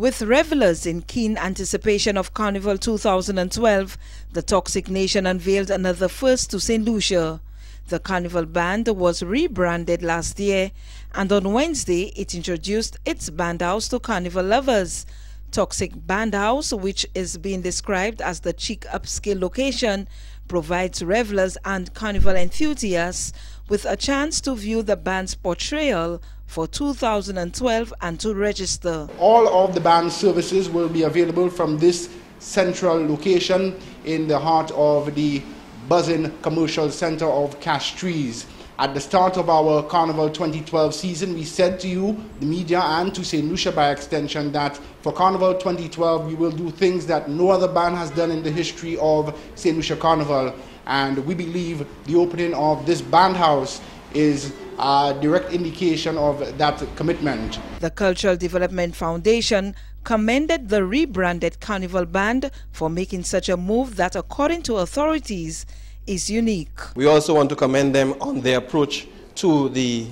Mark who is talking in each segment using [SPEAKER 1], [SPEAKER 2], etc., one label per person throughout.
[SPEAKER 1] With revelers in keen anticipation of Carnival 2012, the Toxik Nation unveiled another first to St. Lucia. The Carnival Band was rebranded last year, and on Wednesday it introduced its band house to Carnival lovers. Toxik Band House, which is being described as the chic upscale location, provides revelers and Carnival enthusiasts with a chance to view the band's portrayal for 2012 and to register.
[SPEAKER 2] All of the band services will be available from this central location in the heart of the buzzing commercial center of Castries. At the start of our Carnival 2012 season, we said to you, the media, and to St. Lucia by extension, that for Carnival 2012, we will do things that no other band has done in the history of St. Lucia Carnival. And we believe the opening of this band house is a direct indication of that commitment.
[SPEAKER 1] The Cultural Development Foundation commended the rebranded Carnival Band for making such a move that, according to authorities, is unique.
[SPEAKER 3] We also want to commend them on their approach to the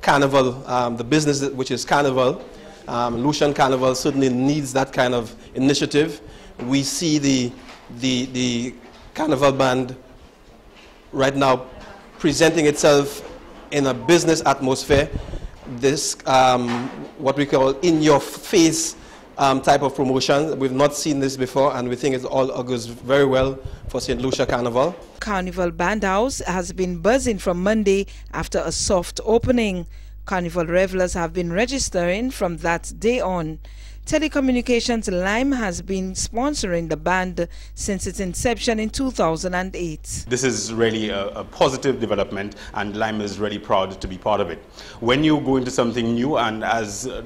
[SPEAKER 3] carnival, um, the business which is carnival. Um, Lucian Carnival certainly needs that kind of initiative. We see the, the, the carnival band right now presenting itself in a business atmosphere. This, um, what we call in your face um, type of promotion. We've not seen this before, and we think it all goes very well for St. Lucia Carnival.
[SPEAKER 1] Carnival Band House has been buzzing from Monday after a soft opening. Carnival revelers have been registering from that day on. Telecommunications Lime has been sponsoring the band since its inception in 2008.
[SPEAKER 4] This is really a, a, positive development and Lime is really proud to be part of it. When you go into something new and as uh,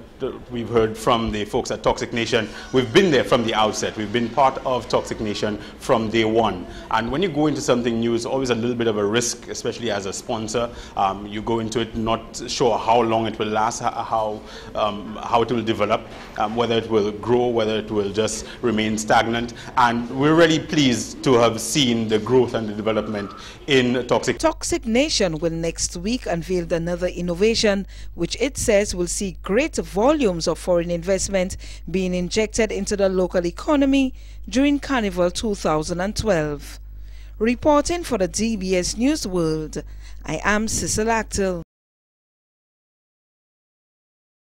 [SPEAKER 4] we've heard from the folks at Toxik Nation, we've been there from the outset. We've been part of Toxik Nation from day one. And when you go into something new, it's always a little bit of a risk, especially as a sponsor. Um, you go into it not sure how long it will last, how, um, how it will develop, um, whether it will grow, whether it will just remain stagnant. And we're really pleased to have seen the growth and the development in Toxik.
[SPEAKER 1] Toxik Nation will next week unveil another innovation, which it says will see great volumes of foreign investment being injected into the local economy during Carnival 2012. Reporting for the DBS News World, I am Cecil Actel.